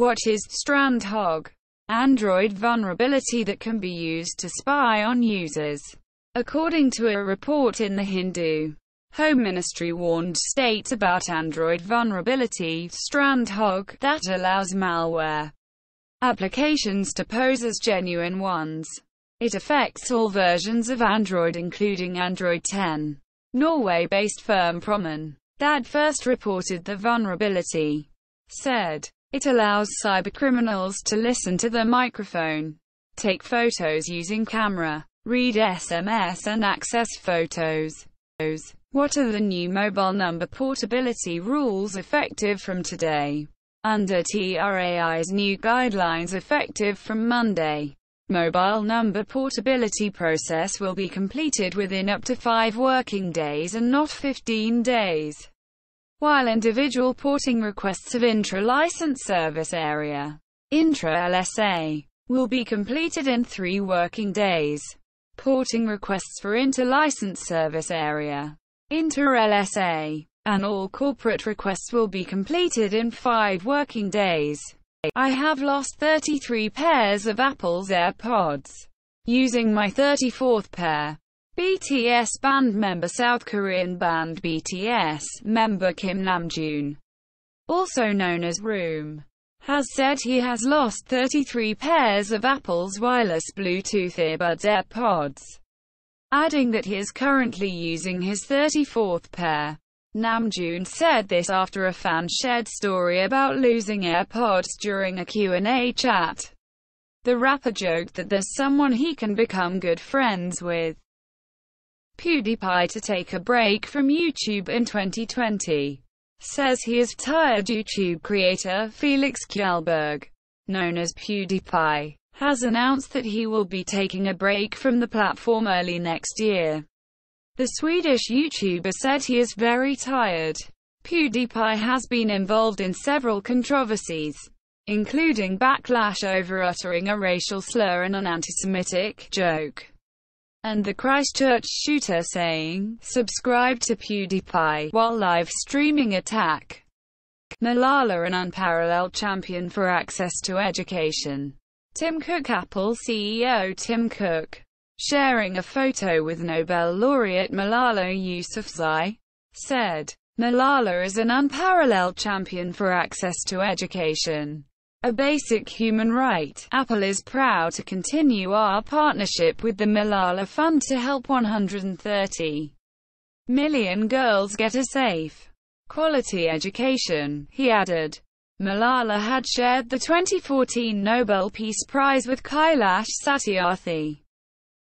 What is StrandHogg? Android vulnerability that can be used to spy on users. According to a report in The Hindu, Home Ministry warned states about Android vulnerability, StrandHogg, that allows malware applications to pose as genuine ones. It affects all versions of Android including Android 10. Norway-based firm Promon, that first reported the vulnerability, said, it allows cybercriminals to listen to the microphone, take photos using camera, read SMS and access photos. What are the new mobile number portability rules effective from today? Under TRAI's new guidelines effective from Monday, mobile number portability process will be completed within up to five working days and not 15 days while individual porting requests of intra-license service area intra-LSA will be completed in three working days. Porting requests for inter-license service area inter-LSA and all corporate requests will be completed in five working days. I have lost 33 pairs of Apple's AirPods. Using my 34th pair, BTS band member South Korean band BTS member Kim Namjoon, also known as Room, has said he has lost 33 pairs of Apple's wireless Bluetooth earbuds AirPods, adding that he is currently using his 34th pair. Namjoon said this after a fan shared story about losing AirPods during a Q&A chat. The rapper joked that there's someone he can become good friends with. PewDiePie to take a break from YouTube in 2020. Says he is tired YouTube creator Felix Kjellberg, known as PewDiePie, has announced that he will be taking a break from the platform early next year. The Swedish YouTuber said he is very tired. PewDiePie has been involved in several controversies, including backlash over uttering a racial slur and an anti-Semitic joke and the Christchurch shooter saying, subscribe to PewDiePie, while live streaming attack. Malala an unparalleled champion for access to education. Tim Cook Apple CEO Tim Cook, sharing a photo with Nobel laureate Malala Yousafzai, said, Malala is an unparalleled champion for access to education a basic human right. Apple is proud to continue our partnership with the Malala Fund to help 130 million girls get a safe, quality education, he added. Malala had shared the 2014 Nobel Peace Prize with Kailash Satyarthi.